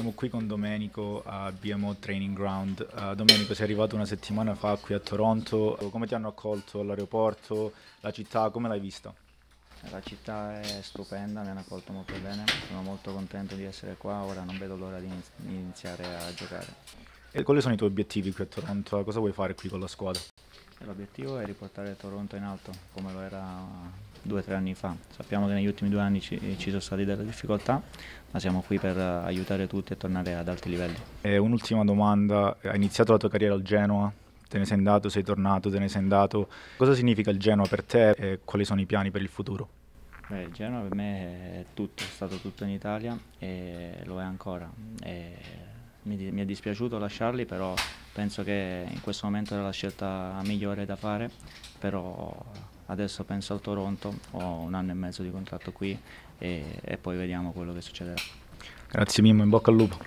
Siamo qui con Domenico a BMO Training Ground. Uh, Domenico, sei arrivato una settimana fa qui a Toronto. Come ti hanno accolto all'aeroporto? La città, come l'hai vista? La città è stupenda, mi hanno accolto molto bene. Sono molto contento di essere qua. Ora non vedo l'ora di iniziare a giocare. E quali sono i tuoi obiettivi qui a Toronto? Cosa vuoi fare qui con la squadra? L'obiettivo è riportare Toronto in alto, come lo era due o tre anni fa. Sappiamo che negli ultimi due anni ci, ci, sono state delle difficoltà, ma siamo qui per aiutare tutti a tornare ad alti livelli. E un'ultima domanda, hai iniziato la tua carriera al Genoa, te ne sei andato, sei tornato, te ne sei andato. Cosa significa il Genoa per te e quali sono i piani per il futuro? Beh, il Genoa per me è tutto, è stato tutto in Italia e lo è ancora. E mi, mi è dispiaciuto lasciarli, però penso che in questo momento era la scelta migliore da fare, però adesso penso al Toronto, ho un anno e mezzo di contratto qui e, e poi vediamo quello che succederà. Grazie Mimmo, in bocca al lupo.